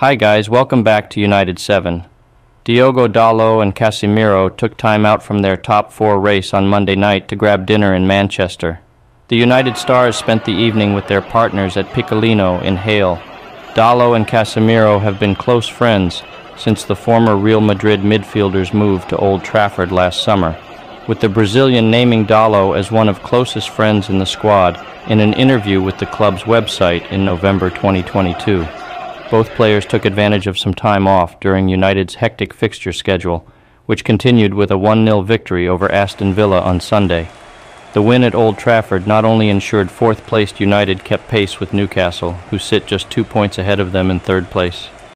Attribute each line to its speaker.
Speaker 1: Hi, guys. Welcome back to United 7. Diogo Dalot and Casemiro took time out from their top four race on Monday night to grab dinner in Manchester. The United Stars spent the evening with their partners at Piccolino in Hale. Dalot and Casemiro have been close friends since the former Real Madrid midfielders moved to Old Trafford last summer, with the Brazilian naming Dalot as one of closest friends in the squad in an interview with the club's website in November 2022. Both players took advantage of some time off during United's hectic fixture schedule, which continued with a 1 0 victory over Aston Villa on Sunday. The win at Old Trafford not only ensured fourth placed United kept pace with Newcastle, who sit just two points ahead of them in third place.